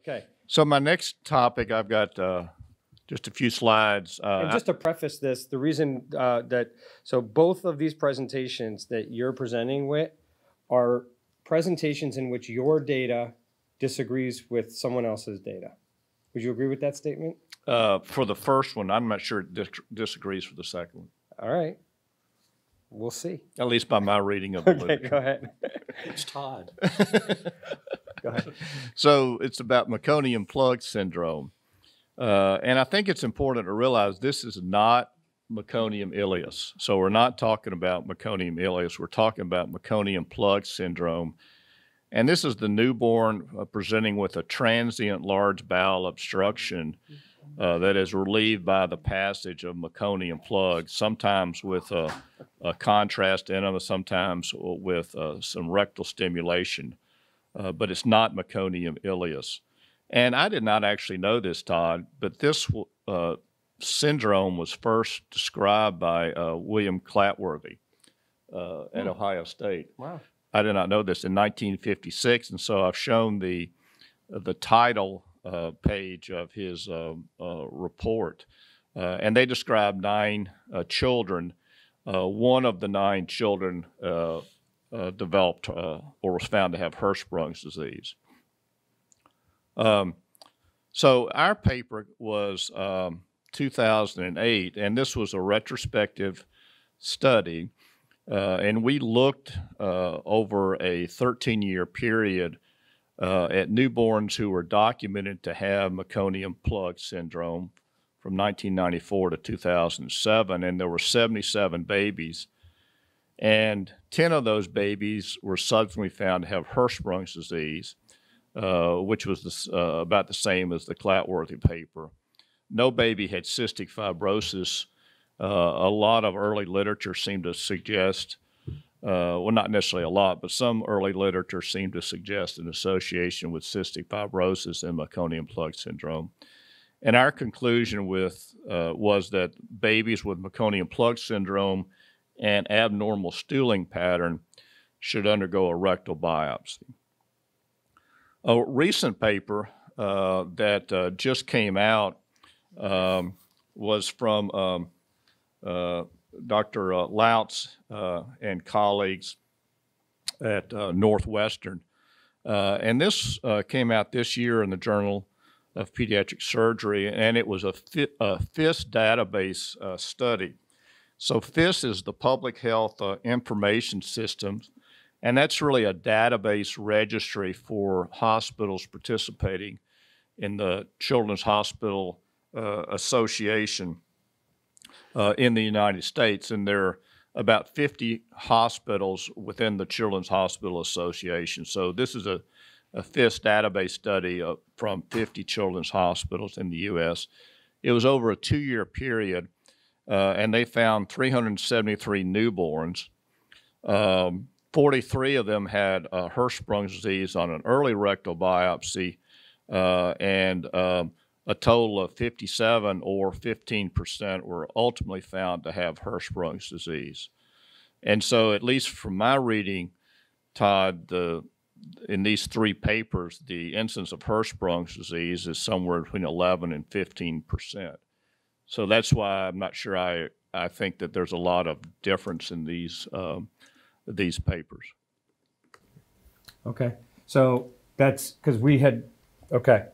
Okay. So my next topic, I've got uh, just a few slides. Uh, And just to preface this, the reason uh, that, so both of these presentations that you're presenting with are presentations in which your data disagrees with someone else's data. Would you agree with that statement? uh, for the first one, I'm not sure it dis- disagrees for the second one, All right. We'll see. at least by my reading of the Okay, literature. go ahead. It's Todd. So it's about meconium plug syndrome. Uh, and I think it's important to realize this is not meconium ileus. So we're not talking about meconium ileus, we're talking about meconium plug syndrome. And this is the newborn uh, presenting with a transient large bowel obstruction uh, that is relieved by the passage of meconium plugs, sometimes with a, a contrast enema, sometimes with uh, some rectal stimulation uh, but it's not meconium ileus. And I did not actually know this, Todd, but this uh, syndrome was first described by uh, William Clatworthy uh, at Ohio State. Wow. I did not know this in 1956, and so I've shown the the title uh, page of his uh, uh, report, uh, and they describe nine uh, children. Uh, one of the nine children uh, developed uh, or was found to have Hirschsprung's disease. Um, so our paper was um, 2008, and this was a retrospective study, uh, and we looked uh, over a 13-year period uh, at newborns who were documented to have meconium plug syndrome from 1994 to 2007, and there were 77 babies. And 10 of those babies were subsequently found to have Hirschsprung's disease, uh, which was uh, about the same as the Clatworthy paper. No baby had cystic fibrosis. Uh, a lot of early literature seemed to suggest, uh, well, not necessarily a lot, but some early literature seemed to suggest an association with cystic fibrosis and meconium plug syndrome. And our conclusion with uh, was that babies with meconium plug syndrome and abnormal stooling pattern should undergo a rectal biopsy. A recent paper uh, that uh, just came out um, was from um, uh, Dr. Uh, Lautz uh, and colleagues at uh, Northwestern. And this came out this year in the Journal of Pediatric Surgery, and it was a, fi- a PHIS database study. So PHIS is the Public Health uh, Information Systems, and that's really a database registry for hospitals participating in the Children's Hospital uh, Association uh, in the United States. And there are about 50 hospitals within the Children's Hospital Association. So this is a, a PHIS database study from 50 children's hospitals in the U.S. It was over a two-year period uh, and they found 373 newborns. Um, 43 of them had uh, Hirschsprung's disease on an early rectal biopsy, uh, and um, a total of 57 or 15% were ultimately found to have Hirschsprung's disease. And so, at least from my reading, Todd, the in these three papers, the incidence of Hirschsprung's disease is somewhere between 11 and 15 percent. So that's why I'm not sure I, I think that there's a lot of difference in these, um, these papers. Okay. So that's because we had, okay.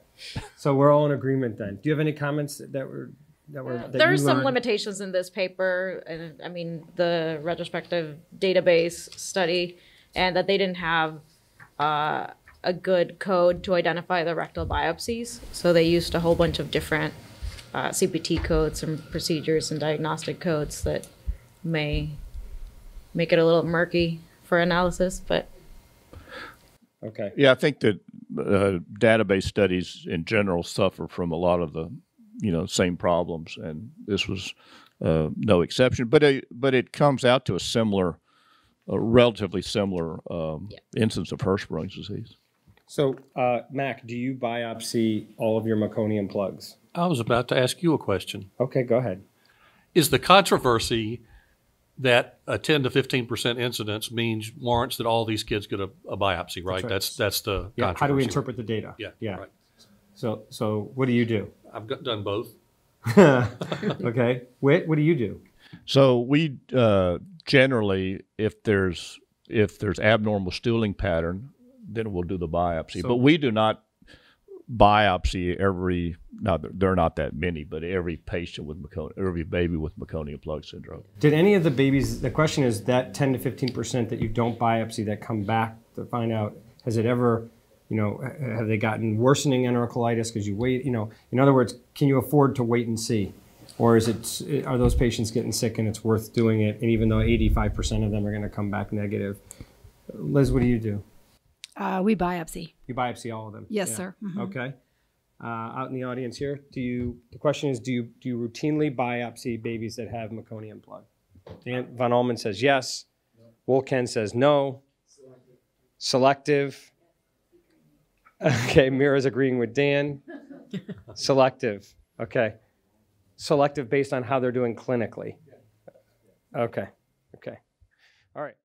So we're all in agreement then. Do you have any comments that were, that were? that There are some limitations in this paper, and I mean, the retrospective database study, and that they didn't have uh, a good code to identify the rectal biopsies. So they used a whole bunch of different uh, CPT codes and procedures and diagnostic codes that may make it a little murky for analysis, but Okay. Yeah, I think that uh, database studies in general suffer from a lot of the, you know, same problems, and this was uh, no exception. But it, but it comes out to a similar, a relatively similar um, Yeah. instance of Hirschsprung's disease. So, uh, Mac, do you biopsy all of your meconium plugs? I was about to ask you a question. Okay, go ahead. Is the controversy that a 10 to 15 percent incidence means warrants that all these kids get a, a biopsy, right? right. That's that's the Yeah. controversy. How do we interpret the data? Yeah, Yeah. right. So, so what do you do? I've got, done both. okay. Whit, what do you do? So we uh, generally, if there's if there's abnormal stooling pattern, then we'll do the biopsy. So- but we do not biopsy every. Now there there are not that many, but every patient with meconium, every baby with meconium plug syndrome. Did any of the babies, the question is that 10 to 15% that you don't biopsy that come back to find out, has it ever, you know, have they gotten worsening enterocolitis because you wait, you know, in other words, can you afford to wait and see? Or is it, are those patients getting sick and it's worth doing it? And even though 85% of them are going to come back negative. Liz, what do you do? Uh, we biopsy. You biopsy all of them? Yes, Yeah. sir. Mhm. Okay. Uh, out in the audience here, do you, the question is, do you, do you routinely biopsy babies that have meconium plug? Dan Von Allmen says yes. Wolken says no. Selective. Okay, Mira's agreeing with Dan. Selective. Okay. Selective based on how they're doing clinically. Okay. Okay. All right.